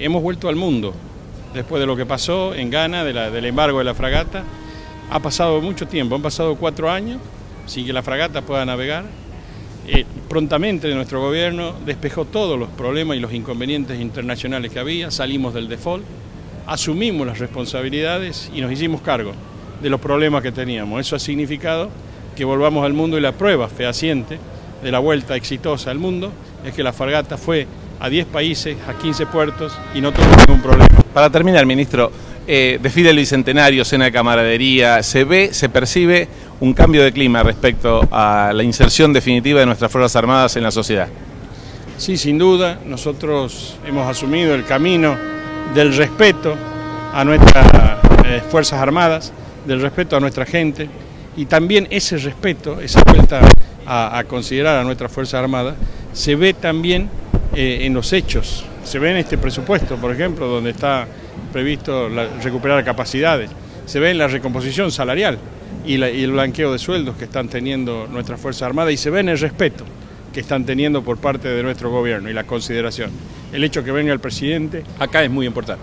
hemos vuelto al mundo después de lo que pasó en Ghana, del embargo de la fragata. Ha pasado mucho tiempo, han pasado cuatro años sin que la fragata pueda navegar. Eh, prontamente nuestro gobierno despejó todos los problemas y los inconvenientes internacionales que había, salimos del default, asumimos las responsabilidades y nos hicimos cargo de los problemas que teníamos. Eso ha significado que volvamos al mundo y la prueba fehaciente de la vuelta exitosa al mundo es que la fragata fue a 10 países, a 15 puertos y no tuvo ningún problema. Para terminar, ministro, eh, desfile el Bicentenario, cena de camaradería, ¿se ve, se percibe un cambio de clima respecto a la inserción definitiva de nuestras Fuerzas Armadas en la sociedad? Sí, sin duda, nosotros hemos asumido el camino del respeto a nuestras eh, Fuerzas Armadas, del respeto a nuestra gente y también ese respeto, esa vuelta a, considerar a nuestras Fuerzas Armadas, se ve también eh, en los hechos. Se ve en este presupuesto, por ejemplo, donde está previsto recuperar capacidades. Se ve en la recomposición salarial y, el blanqueo de sueldos que están teniendo nuestras Fuerzas Armadas y se ve en el respeto que están teniendo por parte de nuestro gobierno y la consideración. El hecho que venga el presidente acá es muy importante.